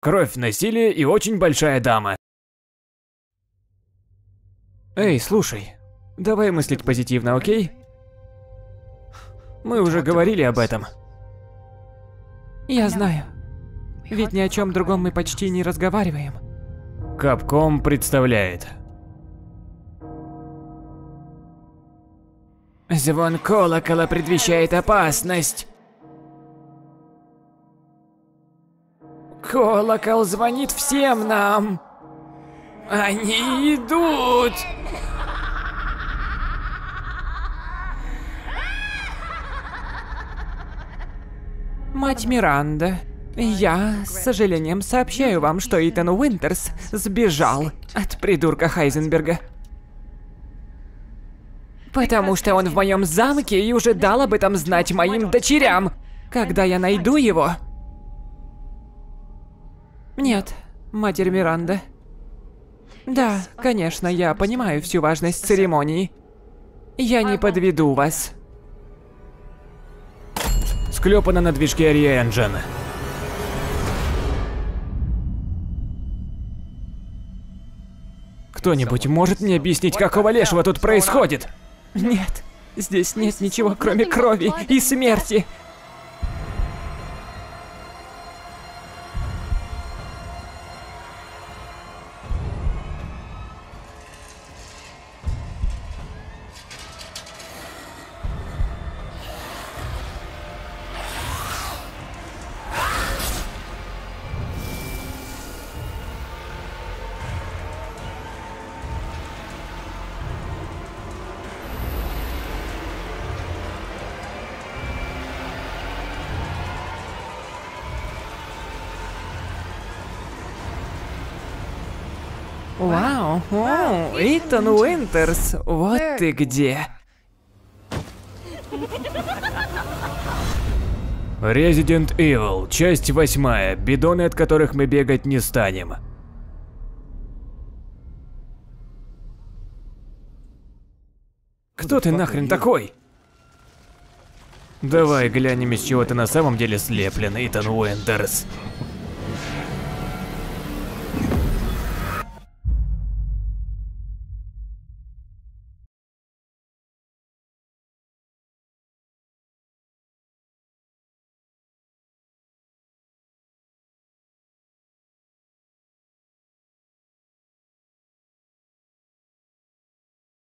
Кровь, насилие и очень большая дама. Эй, слушай, давай мыслить позитивно, окей? Мы уже говорили об этом. Я знаю. Ведь ни о чем другом мы почти не разговариваем. Капком представляет. Звон колокола предвещает опасность. Колокол звонит всем нам. Они идут. Мать Миранда, я, с сожалением, сообщаю вам, что Итан Уинтерс сбежал от придурка Хайзенберга. Потому что он в моем замке и уже дал об этом знать моим дочерям. Когда я найду его... Нет, матерь Миранда. Да, конечно, я понимаю всю важность церемонии. Я не подведу вас. Склепано на движке Ария Engine. Кто-нибудь может мне объяснить, какого лешего тут происходит? Нет, здесь нет ничего, кроме крови и смерти. Вау, о, Итан Уинтерс, вот ты где. Resident Evil, часть восьмая, бидоны от которых мы бегать не станем. Кто ты нахрен такой? Давай глянем, из чего ты на самом деле слеплен, Итан Уинтерс.